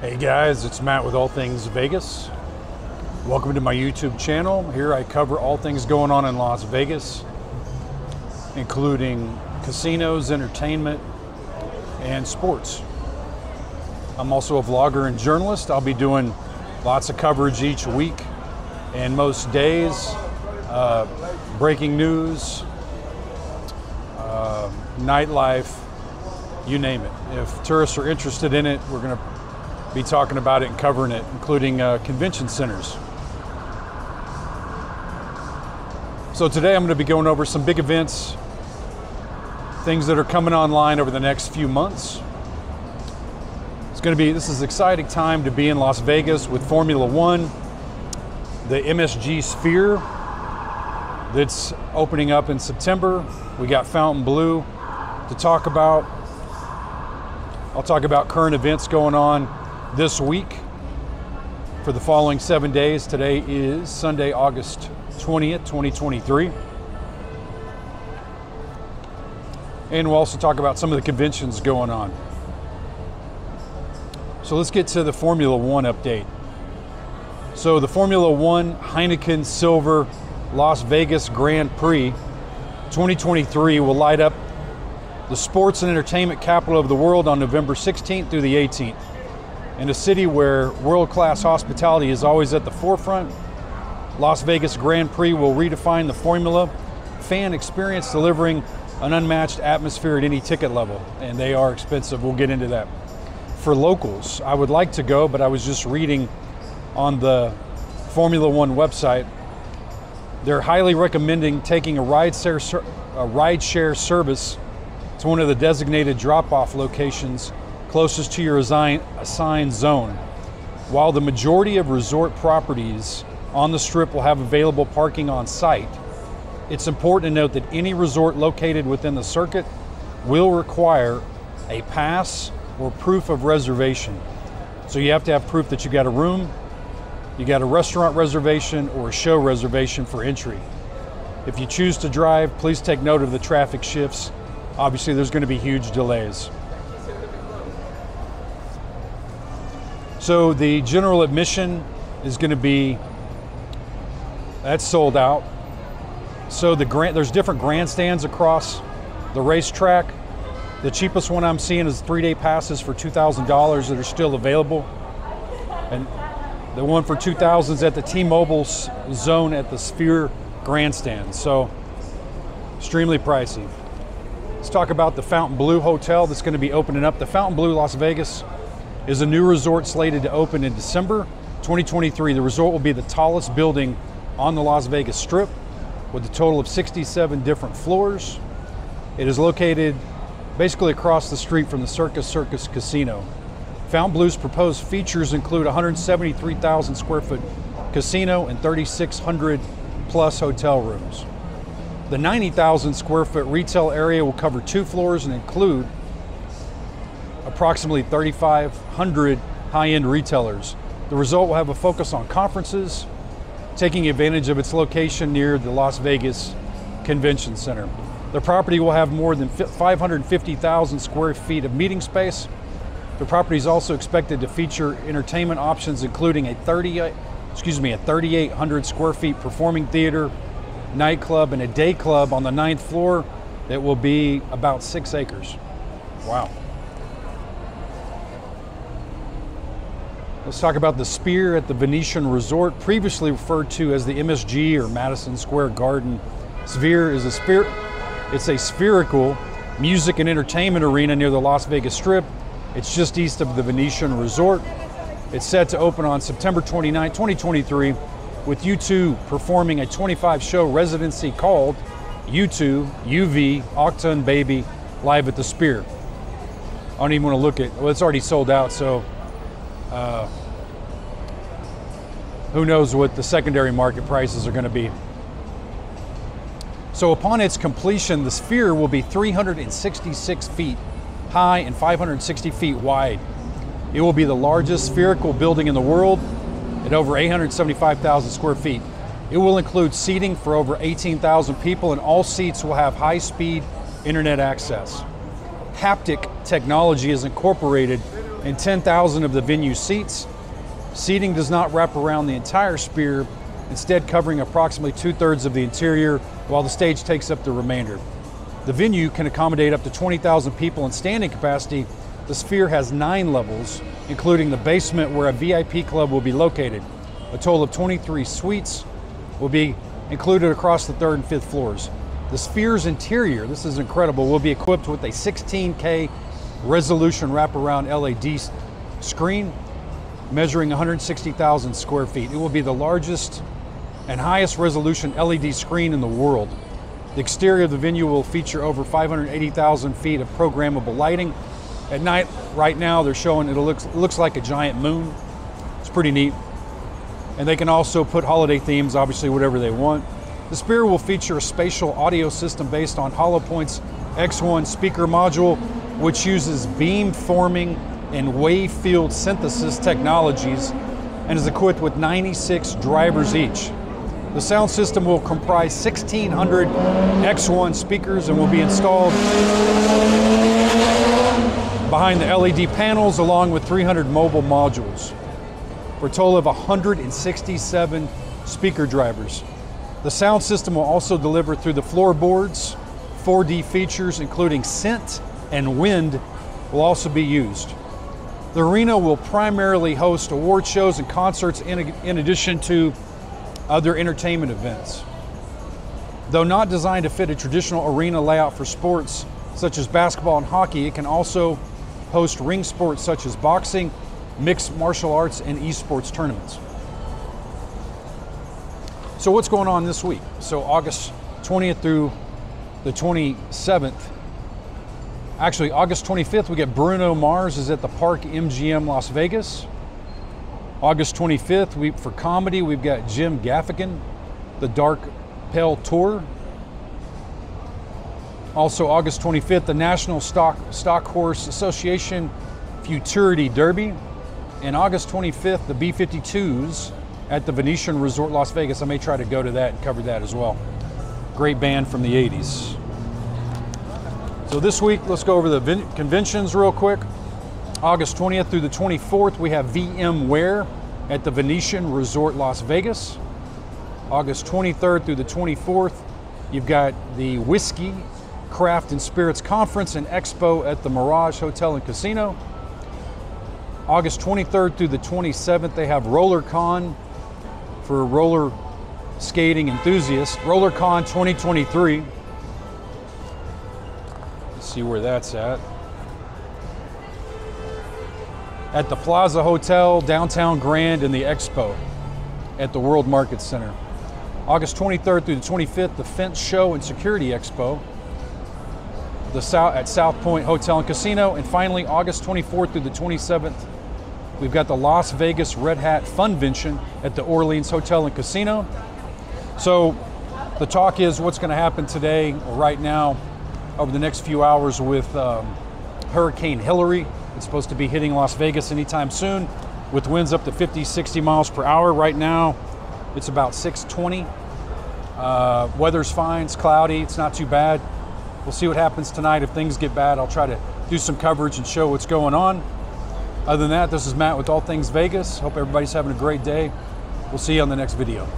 Hey guys, it's Matt with All Things Vegas. Welcome to my YouTube channel. Here I cover all things going on in Las Vegas, including casinos, entertainment, and sports. I'm also a vlogger and journalist. I'll be doing lots of coverage each week and most days, uh, breaking news, uh, nightlife, you name it. If tourists are interested in it, we're going to be talking about it and covering it, including uh, convention centers. So today I'm going to be going over some big events, things that are coming online over the next few months. It's going to be, this is exciting time to be in Las Vegas with Formula One, the MSG Sphere that's opening up in September. We got Fontainebleau to talk about. I'll talk about current events going on this week for the following seven days. Today is Sunday, August 20th, 2023. And we'll also talk about some of the conventions going on. So let's get to the Formula One update. So the Formula One Heineken Silver Las Vegas Grand Prix 2023 will light up the sports and entertainment capital of the world on November 16th through the 18th. In a city where world class hospitality is always at the forefront, Las Vegas Grand Prix will redefine the formula fan experience, delivering an unmatched atmosphere at any ticket level. And they are expensive, we'll get into that. For locals, I would like to go, but I was just reading on the Formula One website. They're highly recommending taking a rideshare, service to one of the designated drop off locations closest to your assigned zone. While the majority of resort properties on the strip will have available parking on site, it's important to note that any resort located within the circuit will require a pass or proof of reservation. So you have to have proof that you got a room, you got a restaurant reservation, or a show reservation for entry. If you choose to drive, please take note of the traffic shifts. Obviously, there's going to be huge delays. So the general admission is going to be that's sold out. So the grant there's different grandstands across the racetrack. The cheapest one I'm seeing is three-day passes for $2,000 that are still available, and the one for 2,000 is at the T-Mobile zone at the Sphere grandstand. So extremely pricey. Let's talk about the Fontainebleau Hotel that's going to be opening up. The Fontainebleau Las Vegas is a new resort slated to open in December 2023. The resort will be the tallest building on the Las Vegas Strip with a total of 67 different floors. It is located basically across the street from the Circus Circus Casino. Fontainebleau's proposed features include 173,000 square foot casino and 3,600 plus hotel rooms. The 90,000 square foot retail area will cover two floors and include approximately 3,500 high-end retailers. The result will have a focus on conferences, taking advantage of its location near the Las Vegas Convention Center. The property will have more than 550,000 square feet of meeting space. The property is also expected to feature entertainment options, including a 30, excuse me, a 3,800 square feet performing theater, nightclub, and a day club on the ninth floor that will be about six acres. Wow. Let's talk about the Sphere at the Venetian Resort, previously referred to as the MSG or Madison Square Garden. Sphere is a sphere, it's a spherical music and entertainment arena near the Las Vegas Strip. It's just east of the Venetian Resort. It's set to open on September 29, 2023, with U2 performing a 25 show residency called U2 UV Achtung Baby live at the Sphere. I don't even want to look at, well, it's already sold out, so uh, who knows what the secondary market prices are going to be. So upon its completion, the sphere will be 366 feet high and 560 feet wide. It will be the largest spherical building in the world at over 875,000 square feet. It will include seating for over 18,000 people and all seats will have high-speed internet access. Haptic technology is incorporated in 10,000 of the venue seats. Seating does not wrap around the entire Sphere, instead covering approximately two-thirds of the interior, while the stage takes up the remainder. The venue can accommodate up to 20,000 people in standing capacity. The Sphere has nine levels, including the basement where a VIP club will be located. A total of 23 suites will be included across the third and fifth floors. The Sphere's interior, this is incredible, will be equipped with a 16K resolution wraparound LED screen measuring 160,000 square feet. It will be the largest and highest resolution LED screen in the world. The exterior of the venue will feature over 580,000 feet of programmable lighting. At night, right now, they're showing it looks, looks like a giant moon. It's pretty neat. And they can also put holiday themes, obviously, whatever they want. The Sphere will feature a spatial audio system based on Holoplot's X1 speaker module, which uses beam forming and wave field synthesis technologies and is equipped with 96 drivers each. The sound system will comprise 1,600 X1 speakers and will be installed behind the LED panels along with 300 mobile modules for a total of 167 speaker drivers. The sound system will also deliver through the floorboards. 4D features including scent and wind will also be used. The arena will primarily host award shows and concerts in, in addition to other entertainment events. Though not designed to fit a traditional arena layout for sports such as basketball and hockey, it can also host ring sports such as boxing, mixed martial arts, and esports tournaments. So, what's going on this week? So, August 20th through the 27th, Actually, August 25th, we get Bruno Mars is at the Park MGM Las Vegas. August 25th, we, for comedy, we've got Jim Gaffigan, the Dark Pale Tour. Also, August 25th, the National Stock, Stock Horse Association Futurity Derby. And August 25th, the B 52s at the Venetian Resort Las Vegas. I may try to go to that and cover that as well. Great band from the 80s. So this week, let's go over the conventions real quick. August 20th through the 24th, we have VMware at the Venetian Resort Las Vegas. August 23rd through the 24th, you've got the Whiskey, Craft and Spirits Conference and Expo at the Mirage Hotel and Casino. August 23rd through the 27th, they have RollerCon for roller skating enthusiasts. RollerCon 2023 see where that's at. At the Plaza Hotel, downtown Grand, and the Expo at the World Market Center. August 23rd through the 25th, the Fence Show and Security Expo the South, at South Point Hotel and Casino. And finally, August 24th through the 27th, we've got the Las Vegas Red Hat Funvention at the Orleans Hotel and Casino. So the talk is what's going to happen today or right now over the next few hours with um, Hurricane Hilary. It's supposed to be hitting Las Vegas anytime soon with winds up to 50, 60 miles per hour. Right now, it's about 620. Uh, weather's fine, it's cloudy, it's not too bad. We'll see what happens tonight. If things get bad, I'll try to do some coverage and show what's going on. Other than that, this is Matt with All Things Vegas. Hope everybody's having a great day. We'll see you on the next video.